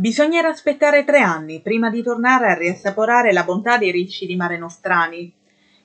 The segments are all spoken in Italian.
Bisognerà aspettare tre anni prima di tornare a riassaporare la bontà dei ricci di Mare Nostrani.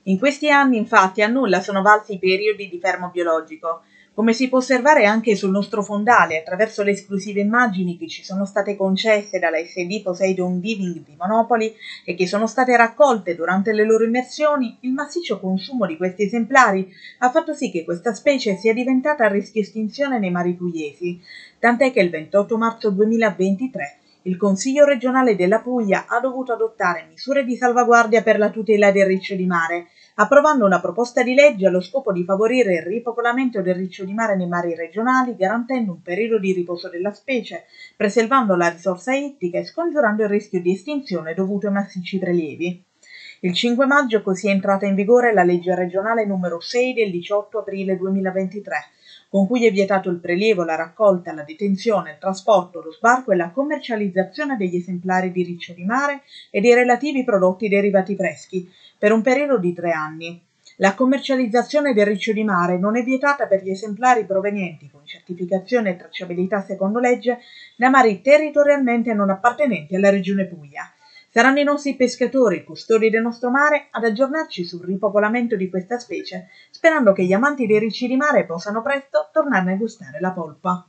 In questi anni, infatti, a nulla sono valsi i periodi di fermo biologico come si può osservare anche sul nostro fondale attraverso le esclusive immagini che ci sono state concesse dalla SD Poseidon Diving di Monopoli e che sono state raccolte durante le loro immersioni, il massiccio consumo di questi esemplari ha fatto sì che questa specie sia diventata a rischio estinzione nei mari pugliesi, tant'è che il 28 marzo 2023 il Consiglio regionale della Puglia ha dovuto adottare misure di salvaguardia per la tutela del riccio di mare, approvando una proposta di legge allo scopo di favorire il ripopolamento del riccio di mare nei mari regionali, garantendo un periodo di riposo della specie, preservando la risorsa ittica e scongiurando il rischio di estinzione dovuto ai massicci prelievi. Il 5 maggio così è entrata in vigore la legge regionale numero 6 del 18 aprile 2023, con cui è vietato il prelievo, la raccolta, la detenzione, il trasporto, lo sbarco e la commercializzazione degli esemplari di riccio di mare e dei relativi prodotti derivati freschi per un periodo di tre anni. La commercializzazione del riccio di mare non è vietata per gli esemplari provenienti con certificazione e tracciabilità secondo legge da mari territorialmente non appartenenti alla regione Puglia. Saranno i nostri pescatori, custodi del nostro mare, ad aggiornarci sul ripopolamento di questa specie, sperando che gli amanti dei ricci di mare possano presto tornarne a gustare la polpa.